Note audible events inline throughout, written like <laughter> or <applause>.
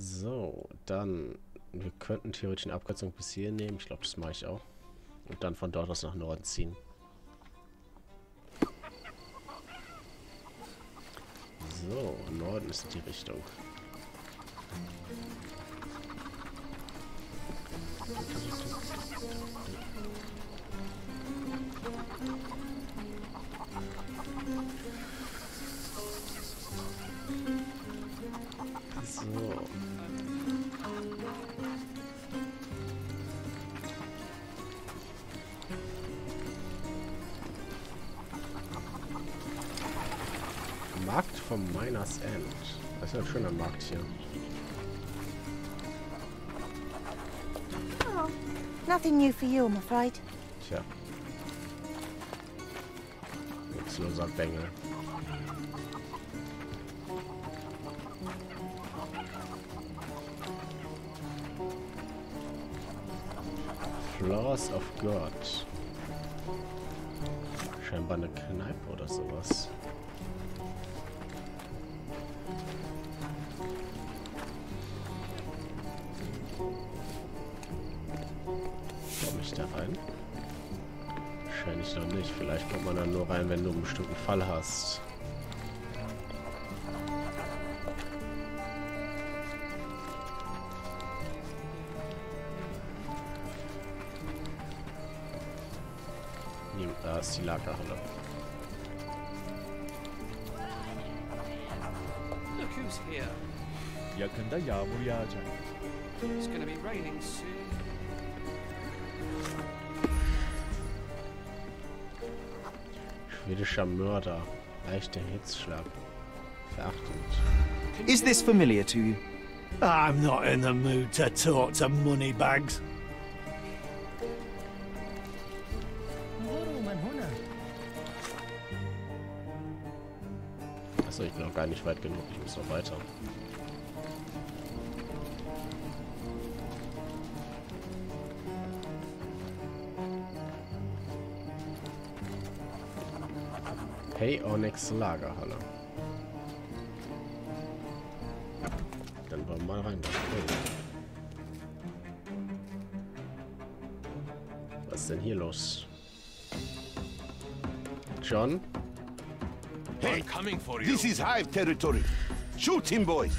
So, dann... Wir könnten theoretisch eine Abkürzung bis hier nehmen. Ich glaube, das mache ich auch. Und dann von dort aus nach Norden ziehen. So, Norden ist die Richtung. So. Vom Miners End. Das ist ja ein schöner Markt hier. Oh, nothing new for you, I'm afraid. Tja. Nutzloser Bengel. Flaws of God. Scheinbar eine Kneipe oder sowas. Vielleicht kommt man dann nur rein, wenn du einen bestimmten Fall hast. Da ist die Lagerhalle. Look who's here. yağmur yağacak. It's to be raining soon. Schwedischer Mörder. Leichter Hitzschlag. Verachtend. Is this familiar to you? I'm not in the mood to talk to moneybags. Achso, ich bin noch gar nicht weit genug. Ich muss noch weiter. Onyx Lagerhalle. Dann wollen wir mal rein. Oh. Was ist denn hier los? John? Hey, coming for you. This is Hive territory. Shoot him, boys.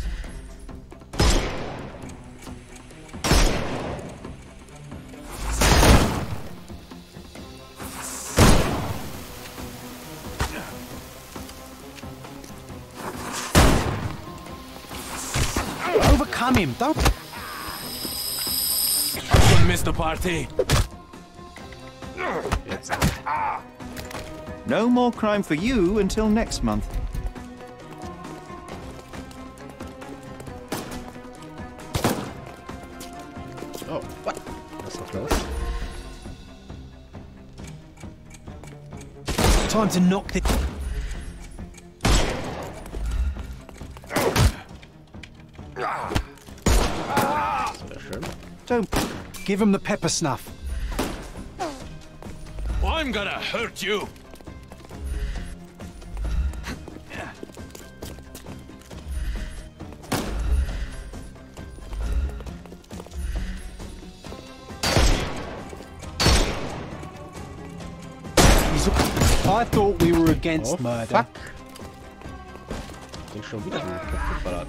Overcome him, don't... Don't miss the party. No more crime for you until next month. Oh, what? Was ist noch los? Time to knock the. Give him the pepper snuff. I'm gonna hurt you. I thought we were against Oh, murder. fuck. Den schon wieder geballert.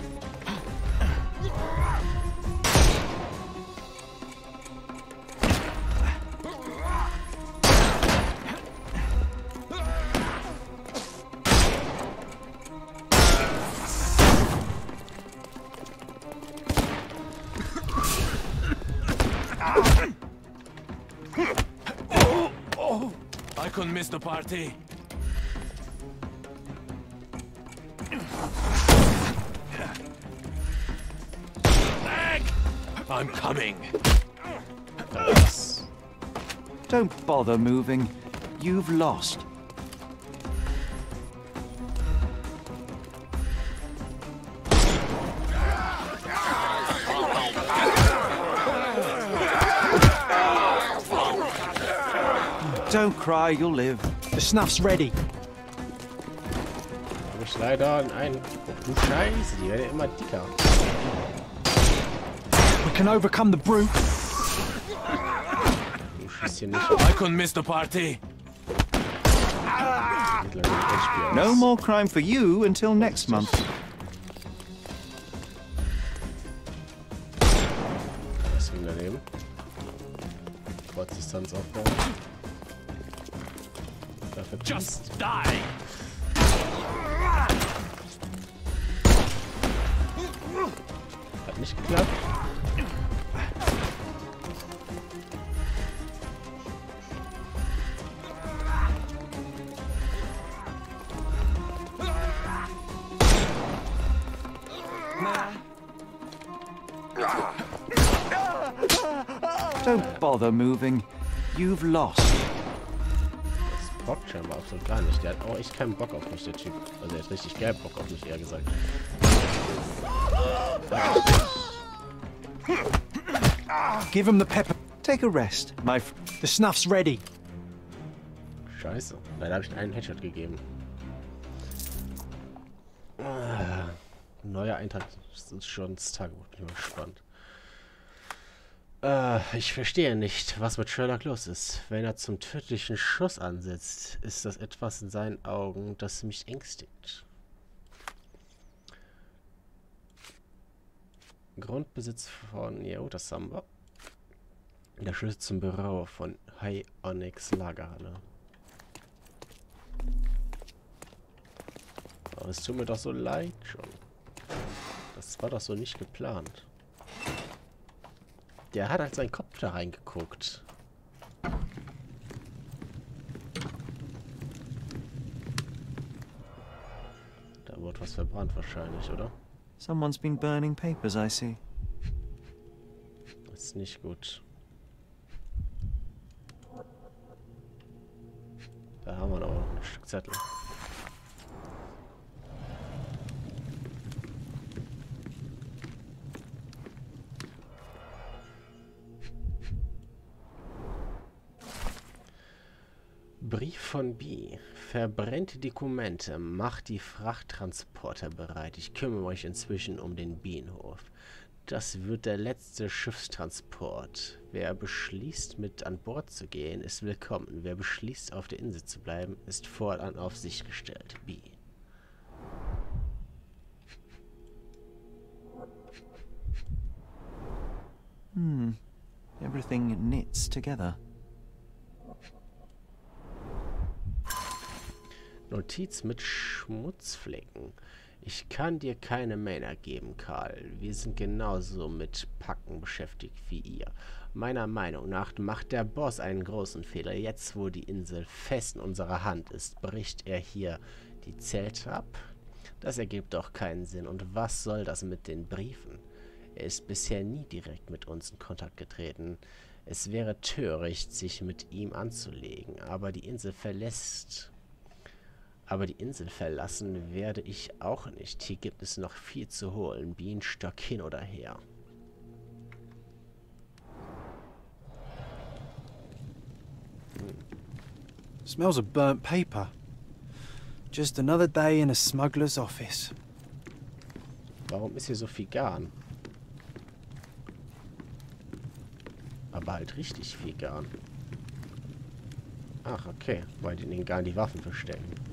I couldn't miss the party. I'm coming. Don't bother moving. You've lost. Don't cry, you'll live. The snuff's ready. Habe ich leider ein. Oh, du Scheiße, die werden immer dicker. can overcome the brute. Du schießt hier nicht I couldn't miss the party. mittlerweile HP aus. No more crime for you until next month. Don't bother moving. You've lost. Das bockt scheinbar absolut gar nicht. Der hat auch echt keinen Bock auf mich, der Typ. Also er hat richtig geil Bock auf mich, eher gesagt. Give him the pepper. Take a rest, my f- The snuff's ready. Scheiße. Leider habe ich einen Headshot gegeben. Ah, neuer Eintrag. Das ist schon das Tagebuch. Bin mal gespannt. Äh, ich verstehe nicht, was mit Sherlock los ist. Wenn er zum tödlichen Schuss ansetzt, ist das etwas in seinen Augen, das mich ängstigt. Grundbesitz von... Jo, das haben wir. Der Schlüssel zum Büro von High Onyx Lagerhalle. Aber es tut mir doch so leid schon. Das war doch so nicht geplant. Der hat halt seinen Kopf da reingeguckt. Da wurde was verbrannt wahrscheinlich, oder? Someone's been burning papers, I see. Das ist nicht gut. Da haben wir noch ein Stück Zettel. Verbrennt die Dokumente, macht die Frachttransporter bereit. Ich kümmere mich inzwischen um den Bienenhof. Das wird der letzte Schiffstransport. Wer beschließt, mit an Bord zu gehen, ist willkommen. Wer beschließt, auf der Insel zu bleiben, ist fortan auf sich gestellt. B. Hmm. Everything knits together. Notiz mit Schmutzflecken. Ich kann dir keine Männer geben, Karl. Wir sind genauso mit Packen beschäftigt wie ihr. Meiner Meinung nach macht der Boss einen großen Fehler. Jetzt, wo die Insel fest in unserer Hand ist, bricht er hier die Zelte ab. Das ergibt doch keinen Sinn. Und was soll das mit den Briefen? Er ist bisher nie direkt mit uns in Kontakt getreten. Es wäre töricht, sich mit ihm anzulegen, aber die Insel verlässt aber die Insel verlassen werde ich auch nicht. Hier gibt es noch viel zu holen. Bienenstock hin oder her. Smells of burnt paper. Just another day in a smuggler's office. Warum ist hier so viel Garn? Aber halt richtig viel Garn. Ach, okay. Weil die in den Garn die Waffen verstecken.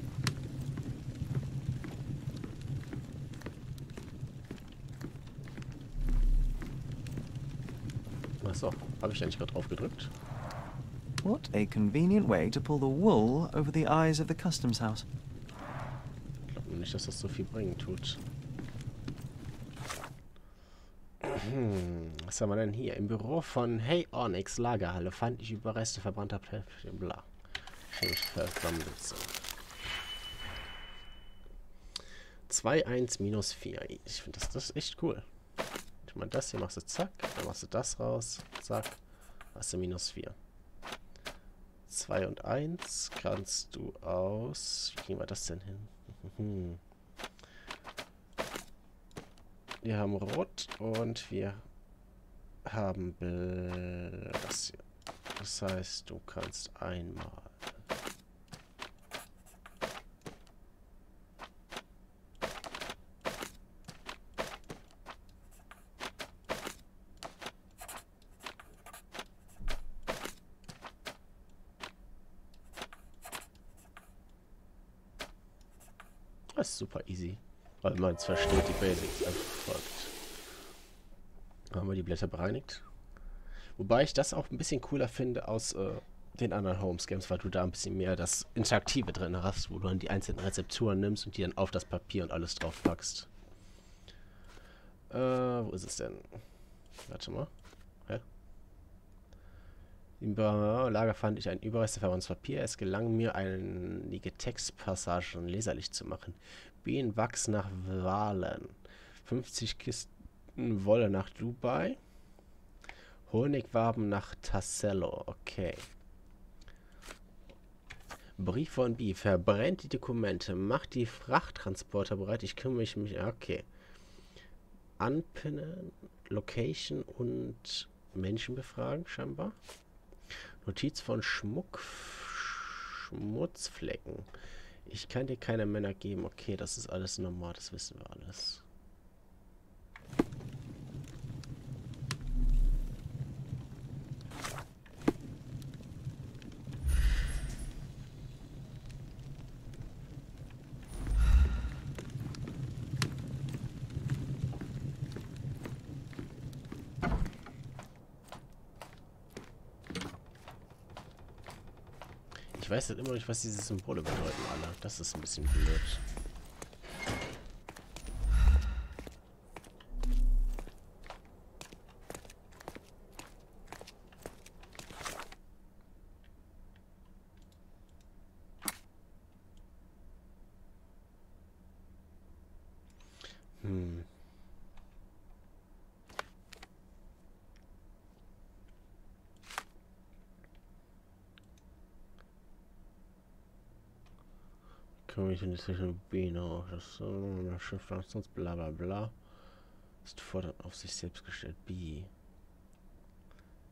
Achso, habe ich da nicht gerade drauf gedrückt? What a convenient way to pull the wool over the eyes of the customs house. Ich glaube nicht, dass das so viel bringen tut. Hm, was haben wir denn hier? Im Büro von Hey Onyx Lagerhalle fand ich Überreste verbrannter bla. Versammlung. 2-1 minus 4. Ich finde das, das ist echt cool. Meine, das hier machst du zack, dann machst du das raus, zack, hast du minus 4. 2 und 1 kannst du aus... Wie kriegen wir das denn hin? Wir haben Rot und wir haben das hier. Das heißt, du kannst einmal... super easy. Weil man es versteht, die Basics erfolgt. Haben wir die Blätter bereinigt. Wobei ich das auch ein bisschen cooler finde aus äh, den anderen Homes Games, weil du da ein bisschen mehr das Interaktive drin hast, wo du dann die einzelnen Rezepturen nimmst und die dann auf das Papier und alles drauf packst. Äh, wo ist es denn? Warte mal. Hä? Im Lager fand ich ein Überreste verbranntes Papier. Es gelang mir, einige Textpassagen leserlich zu machen. Bienenwachs nach Walen. 50 Kisten Wolle nach Dubai. Honigwaben nach Tassello. Okay. Brief von B. Verbrennt die Dokumente. Macht die Frachttransporter bereit. Ich kümmere mich. Okay. Anpinnen, Location und Menschen befragen, scheinbar. Notiz von Schmuck. Schmutzflecken. Ich kann dir keine Männer geben. Okay, das ist alles normal. Das wissen wir alles. Ich weiß halt immer nicht, was diese Symbole bedeuten, alle. Das ist ein bisschen blöd. Hm. Um die Technologie noch. Das äh, Schiff sonst bla bla bla. Ist fordernd auf sich selbst gestellt. B.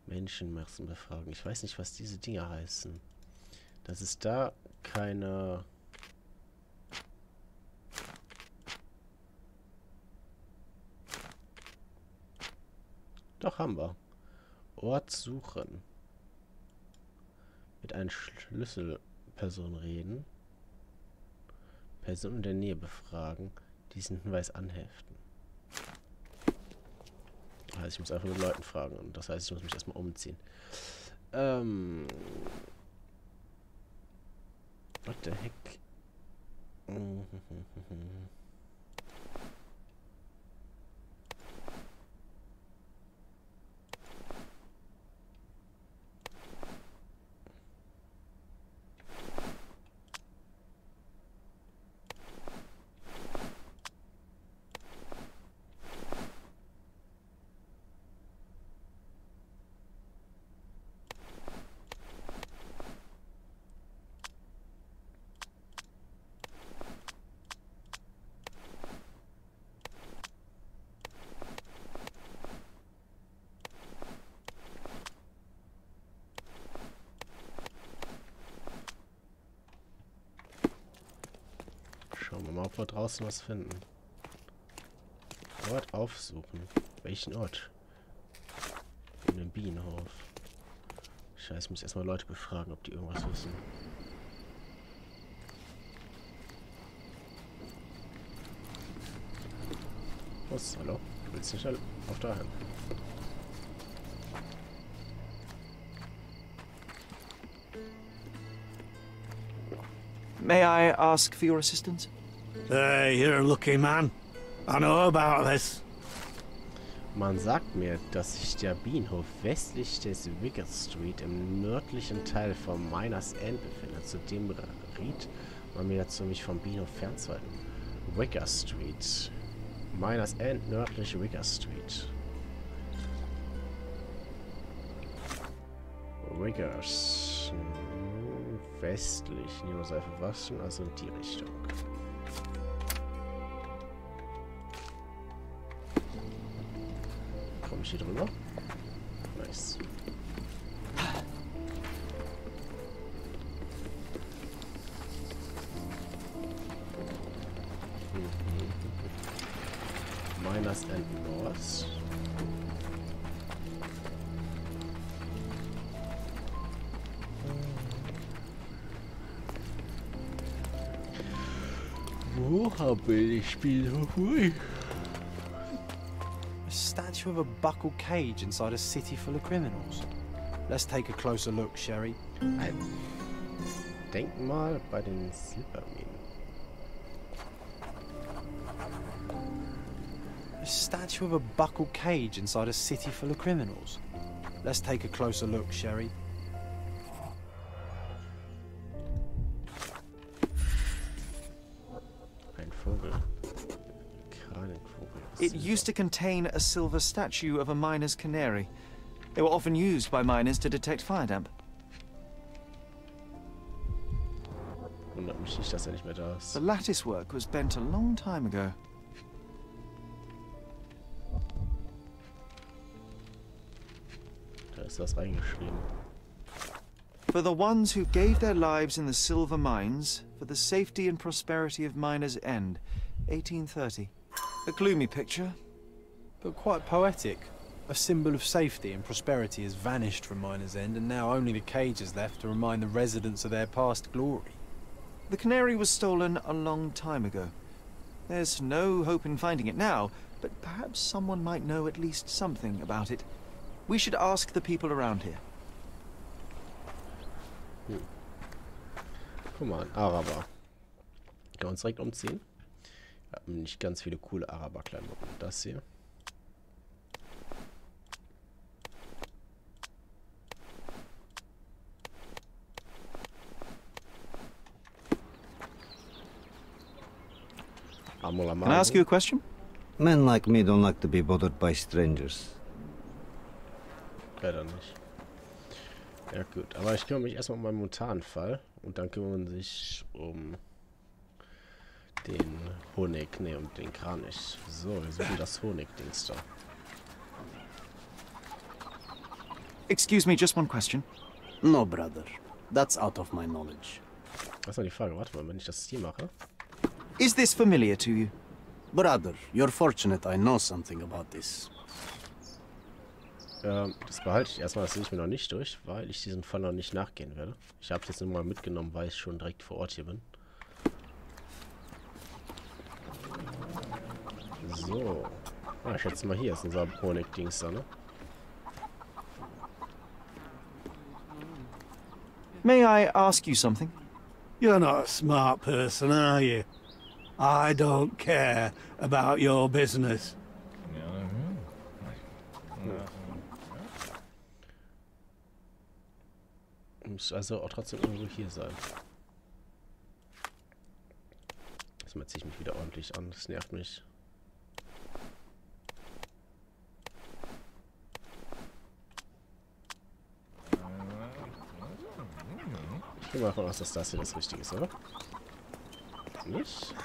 Menschenmassen befragen. Ich weiß nicht, was diese Dinge heißen. Das ist da keine... Doch, haben wir. Ort suchen. Mit einer Schlüsselperson reden. Person in der Nähe befragen, diesen Hinweis anheften. Das heißt, ich muss einfach mit Leuten fragen und das heißt, ich muss mich erstmal umziehen. Ähm. What the heck? Ob wir draußen was finden. Ort aufsuchen. Welchen Ort? In dem Bienenhof. Scheiße, ich muss erstmal Leute befragen, ob die irgendwas wissen. Was? Hallo? Du willst nicht auf dahin. May I ask for your assistance? Hey, you're a lucky man. I know about this. Man sagt mir, dass sich der Bienenhof westlich des Wicker Street im nördlichen Teil von Miners End befindet. Zudem riet man mir dazu, mich vom Bienenhof fernzuhalten. Wicker Street. Miners End, nördlich Wicker Street. Wiggers. Westlich. Neoseife waschen, also in die Richtung. Ich hier drüber? Nice. Miners and North. Wo? habe ich Spiel ruhig. Statue of a buckled cage inside a city full of criminals. Let's take a closer look, Sherry. Ein Denkmal bei den Silberminen. A statue of a buckled cage inside a city full of criminals. Let's take a closer look, Sherry. Used to contain a silver statue of a miner's canary. They were often used by miners to detect fire damp. Wundert mich nicht, dass er nicht mehr da ist. The lattice work was bent a long time ago. Da ist was reingeschrieben. For the ones who gave their lives in the silver mines, for the safety and prosperity of Miners' End, 1830. A gloomy picture. But quite poetic. A symbol of safety and prosperity has vanished from Miner's End, and now only the cage is left to remind the residents of their past glory. The canary was stolen a long time ago. There's no hope in finding it now, but perhaps someone might know at least something about it. We should ask the people around here. Guck mal, Araber. Wir uns direkt umziehen? Haben nicht ganz viele coole Araber-Klamotten. Das hier. Can I ask you a question? Men like me don't like to be bothered by strangers. Leider nicht. Ja gut, aber ich kümmere mich erstmal um meinen Montanfall und dann kümmern sich um den Honig, ne, um den Kranich. So, wir suchen das Honigdings da. Excuse me, just one question. No, brother. That's out of my knowledge. Das ist die Frage, warte mal, wenn ich das hier mache. Is this familiar to you? Brother, you're fortunate I know something about this. Ähm, das behalte ich erstmal, das sehe ich mir noch nicht durch, weil ich diesen Fall noch nicht nachgehen werde. Ich habe es jetzt nur mal mitgenommen, weil ich schon direkt vor Ort hier bin. So. Ah, ich schätze mal, hier ist unser Honigdings da, ne? May I ask you something? You're not a smart person, are you? I don't care about your business. Muss also auch trotzdem irgendwo hier sein. Erstmal ziehe ich mich wieder ordentlich an, das nervt mich. Ich gehe mal davon aus, dass das hier das Richtige ist, oder? Nicht?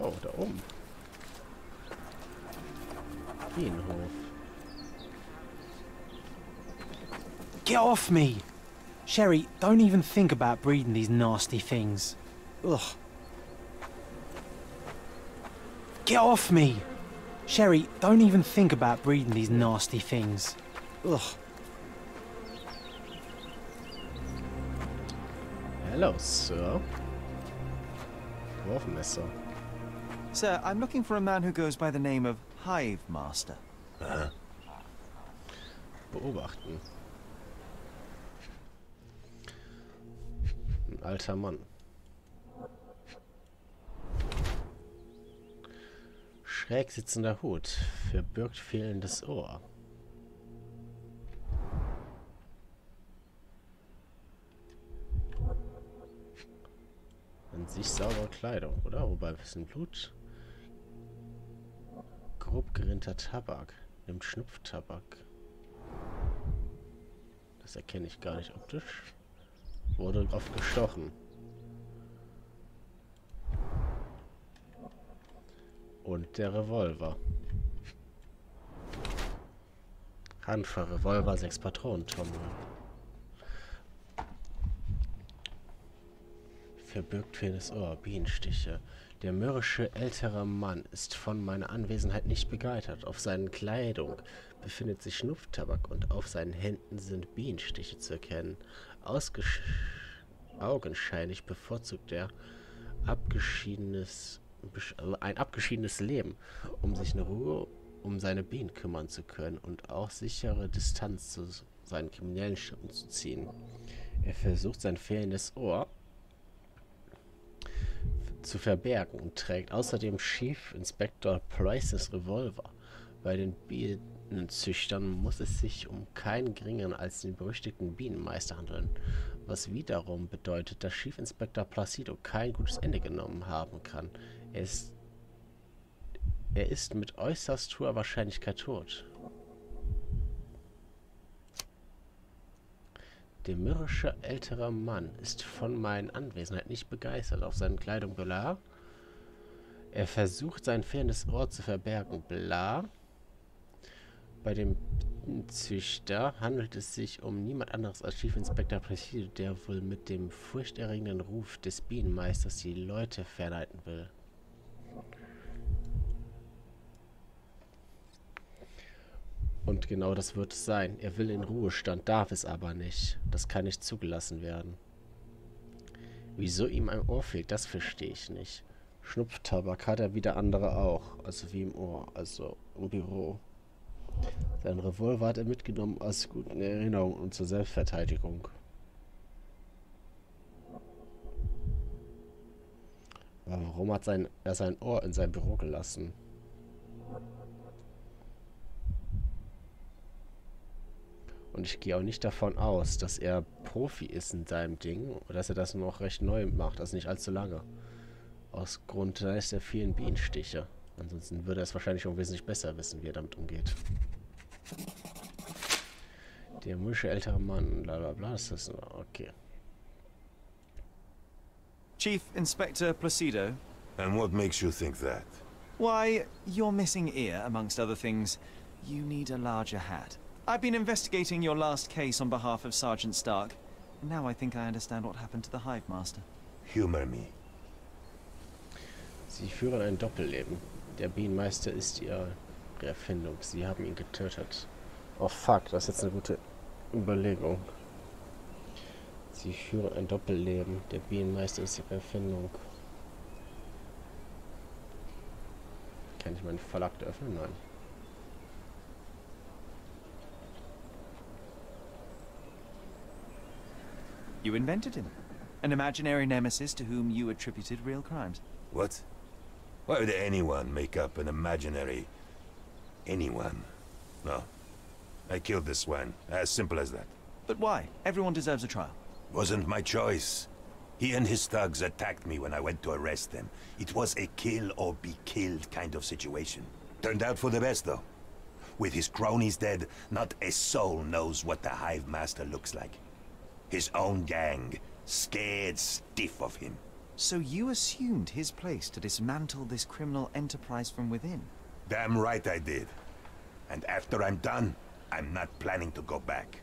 Oh, da oben. Bienenhof. Get off me! Sherry, don't even think about breeding these nasty things. Ugh. Get off me! Sherry, don't even think about breeding these nasty things. Ugh. Hello, Sir. Wurfmesser. Sir, I'm looking for a man who goes by the name of Hive Master. Beobachten. Ein alter Mann. Schräg sitzender Hut verbirgt fehlendes Ohr. An sich saubere Kleidung, oder? Wobei, bisschen Blut. Grob gerinnter Tabak. Nimmt Schnupftabak. Das erkenne ich gar nicht optisch. Wurde oft gestochen. Und der Revolver. Handvoll Revolver, sechs Patronen, Tom. Verbirgt fehlendes Ohr, Bienenstiche. Der mürrische ältere Mann ist von meiner Anwesenheit nicht begeistert. Auf seinen Kleidung befindet sich Schnupftabak und auf seinen Händen sind Bienenstiche zu erkennen. Ausgesch Augenscheinlich bevorzugt er abgeschiedenes, ein abgeschiedenes Leben, um sich in Ruhe um seine Bienen kümmern zu können und auch sichere Distanz zu seinen kriminellen Schritten zu ziehen. Er versucht sein fehlendes Ohr zu verbergen und trägt außerdem Chief Inspector Prices Revolver. Bei den Bienenzüchtern muss es sich um keinen geringeren als den berüchtigten Bienenmeister handeln, was wiederum bedeutet, dass Chief Inspector Placido kein gutes Ende genommen haben kann. Er ist, er ist mit äußerst hoher Wahrscheinlichkeit tot. Der mürrische ältere Mann ist von meiner Anwesenheit nicht begeistert. Auf seiner Kleidung bla. Er versucht sein fehlendes Ohr zu verbergen. Bla. Bei dem Züchter handelt es sich um niemand anderes als Chief Inspector Presidio, der wohl mit dem furchterregenden Ruf des Bienenmeisters die Leute fernhalten will. Und genau das wird es sein. Er will in Ruhestand, darf es aber nicht. Das kann nicht zugelassen werden. Wieso ihm ein Ohr fehlt, das verstehe ich nicht. Schnupftabak hat er wie der andere auch. Also wie im Ohr, also im Büro. Sein Revolver hat er mitgenommen aus guten Erinnerungen und zur Selbstverteidigung. Warum hat sein, er sein Ohr in sein Büro gelassen? Und ich gehe auch nicht davon aus, dass er Profi ist in seinem Ding oder dass er das noch recht neu macht, also nicht allzu lange. Aus Grund der vielen Bienenstiche. Ansonsten würde er es wahrscheinlich auch wesentlich besser wissen, wie er damit umgeht. Der musche ältere Mann, bla bla bla, ist das okay. Chief Inspector Placido. And what makes you think that? Why, your missing ear, amongst other things. You need a larger hat. I've been investigating your last case on behalf of Sergeant Stark. And now I think I understand what happened to the Hive Master. Humor me. Sie führen ein Doppelleben. Der Bienenmeister ist ihre Erfindung. Sie haben ihn getötet. Oh fuck, das ist jetzt eine gute Überlegung. Sie führen ein Doppelleben. Der Bienenmeister ist ihre Erfindung. Kann ich meinen Verlag öffnen? Nein. You invented him. An imaginary nemesis to whom you attributed real crimes. What? Why would anyone make up an imaginary... anyone? No. I killed this one. As simple as that. But why? Everyone deserves a trial. Wasn't my choice. He and his thugs attacked me when I went to arrest them. It was a kill or be killed kind of situation. Turned out for the best, though. With his cronies dead, not a soul knows what the Hive Master looks like. His own gang, scared stiff of him. So you assumed his place to dismantle this criminal enterprise from within? Damn right I did. And after I'm done, I'm not planning to go back.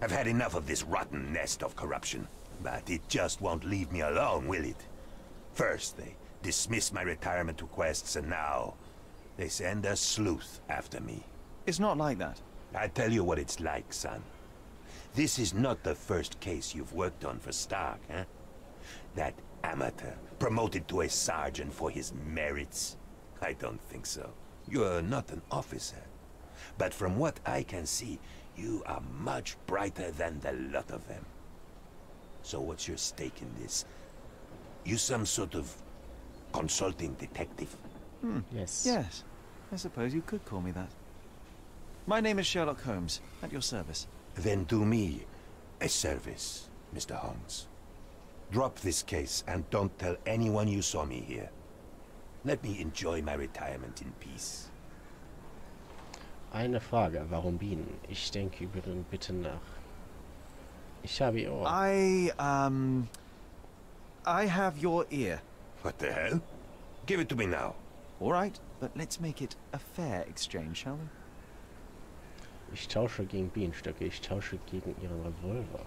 I've had enough of this rotten nest of corruption. But it just won't leave me alone, will it? First, they dismiss my retirement requests, and now they send a sleuth after me. It's not like that. I tell you what it's like, son. This is not the first case you've worked on for Stark, huh? That amateur, promoted to a sergeant for his merits? I don't think so. You're not an officer. But from what I can see, you are much brighter than the lot of them. So what's your stake in this? You some sort of consulting detective? Hmm. Yes. Yes. I suppose you could call me that. My name is Sherlock Holmes, at your service. Then do me a service, Mr. Holmes. Drop this case and don't tell anyone you saw me here. Let me enjoy my retirement in peace. Eine Frage, warum Bienen? Ich denke über den bitte nach. Ich habe ihr Ohr. I, um... I have your ear. What the hell? Give it to me now. All right, but let's make it a fair exchange, shall we? Ich tausche gegen Bienenstöcke. Ich tausche gegen ihren Revolver.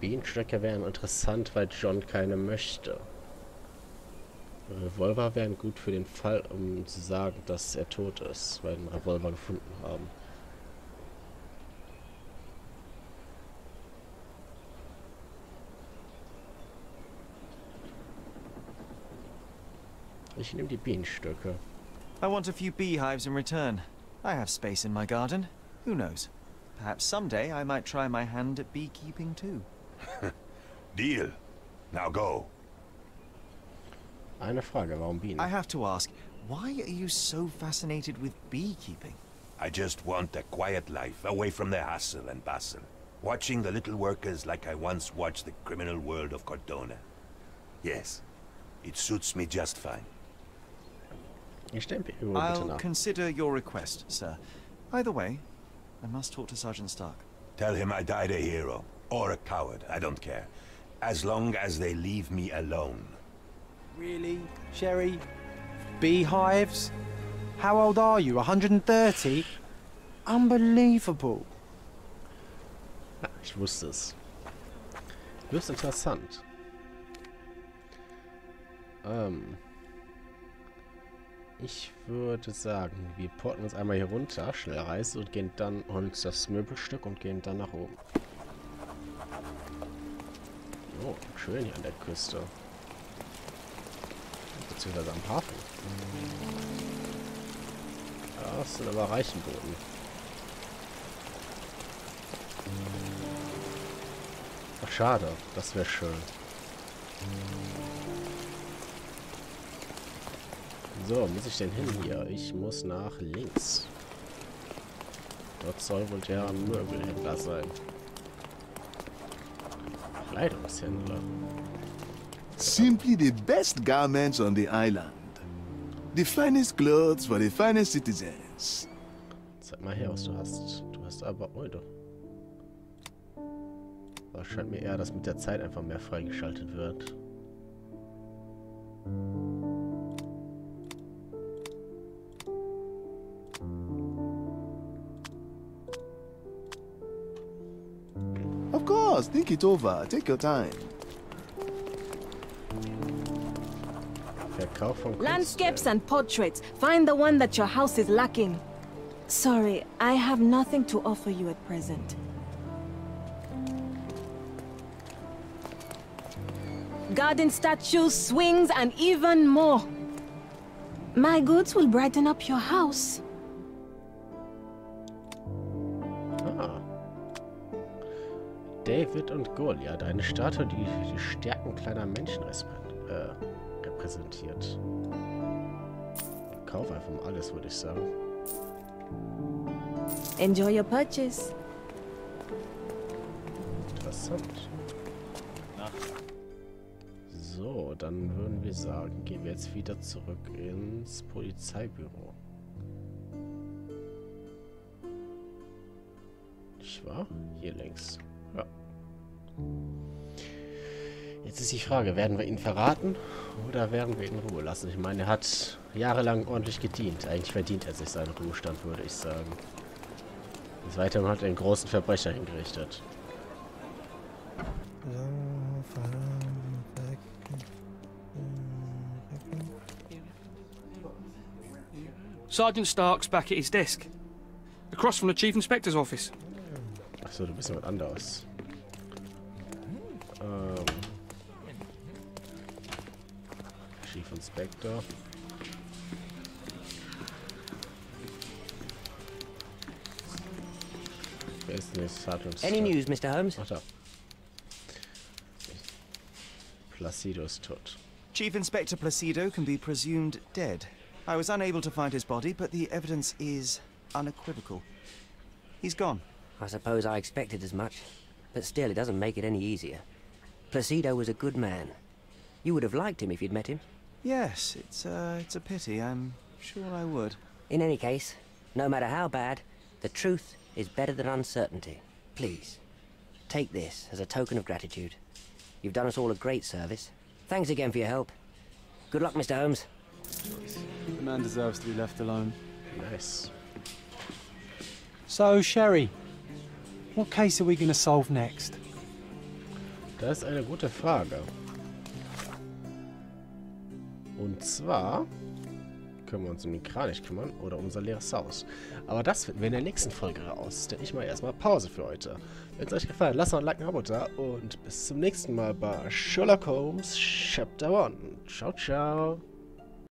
Bienenstöcke wären interessant, weil John keine möchte. Revolver wären gut für den Fall, um zu sagen, dass er tot ist, weil wir einen Revolver gefunden haben. Ich nehme die Bienenstöcke. I want a few beehives in return. I have space in my garden. Who knows? Perhaps someday I might try my hand at beekeeping too. <laughs> Deal. Now go. Eine Frage, warum Bienen? I have to ask, why are you so fascinated with beekeeping? I just want a quiet life, away from the hassle and bustle. Watching the little workers like I once watched the criminal world of Cordona. Yes, it suits me just fine. Ich stempel bitte I'll nach. consider your request, sir. Either way, I must talk to Sergeant Stark. Tell him I died a hero, or a coward, I don't care. As long as they leave me alone. Really? Sherry? Beehives? How old are you? 130? Unbelievable. Ja, ich wusste es. Höchst interessant. Ähm. Ich würde sagen, wir porten uns einmal hier runter, schnell Reise und gehen dann uns das Möbelstück und gehen dann nach oben. Oh, schön hier an der Küste. Beziehungsweise am Hafen. Das sind aber Reichenboden. Ach, schade. Das wäre schön. So, muss ich denn hin hier? Ich muss nach links. Dort soll wohl der Möbelhändler sein. Kleidungshändler. Simply the best garments on the island. The finest clothes for the finest citizens. Zeig mal her, was du hast. Du hast aber... Oh, doch. Aber scheint mir eher, dass mit der Zeit einfach mehr freigeschaltet wird. Of course, think it over. Take your time. Landscapes and portraits. Find the one that your house is lacking. Sorry, I have nothing to offer you at present. Garden statues, swings, and even more. My goods will brighten up your house. David und Goliath, eine Statue, die die Stärken kleiner Menschen äh, repräsentiert. Kauf einfach mal alles, würde ich sagen. Enjoy your purchase. Interessant. So, dann würden wir sagen, gehen wir jetzt wieder zurück ins Polizeibüro. Nicht wahr? Hier längs. Ja. Jetzt ist die Frage, werden wir ihn verraten oder werden wir ihn in Ruhe lassen? Ich meine, er hat jahrelang ordentlich gedient. Eigentlich verdient er sich seinen Ruhestand, würde ich sagen. Des Weiteren hat er einen großen Verbrecher hingerichtet. Sergeant Stark's back at his desk. Across from the Chief Inspector's office. Achso, du bist jemand anderes. Ähm. Um, Chief Inspector. Wer ist denn jetzt Sergeant Any news, Mr. Holmes? Ach da. Placido ist tot. Chief Inspector Placido can be presumed dead. I was unable to find his body, but the evidence is unequivocal. He's gone. I suppose I expected as much. But still, it doesn't make it any easier. Placido was a good man. You would have liked him if you'd met him. Yes, it's, uh, it's a pity. I'm sure I would. In any case, no matter how bad, the truth is better than uncertainty. Please, take this as a token of gratitude. You've done us all a great service. Thanks again for your help. Good luck, Mr. Holmes. The man deserves to be left alone. Nice. So, Sherry, what case are we going to solve next? Das ist eine gute Frage. Und zwar können wir uns um den Kranich kümmern oder um unser leeres Haus. Aber das finden wir in der nächsten Folge raus. Denn ich mache erstmal Pause für heute. Wenn es euch gefallen hat, lasst noch ein Like, ein Abo da und bis zum nächsten Mal bei Sherlock Holmes Chapter 1. Ciao, ciao.